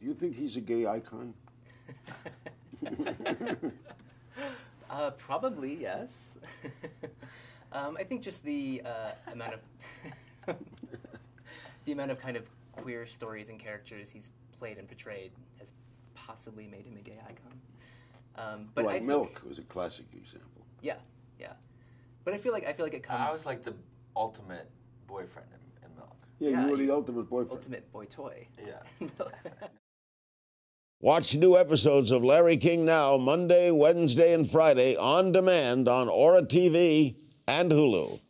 Do you think he's a gay icon? Uh, probably yes. um, I think just the uh, amount of the amount of kind of queer stories and characters he's played and portrayed has possibly made him a gay icon. Um, but I like think- Milk was a classic example. Yeah, yeah. But I feel like I feel like it comes I was like the ultimate boyfriend in, in Milk. Yeah, Yeah, you were the ultimate boyfriend. ultimate boy toy. Yeah. Watch new episodes of Larry King Now Monday, Wednesday, and Friday on demand on Ora TV and Hulu.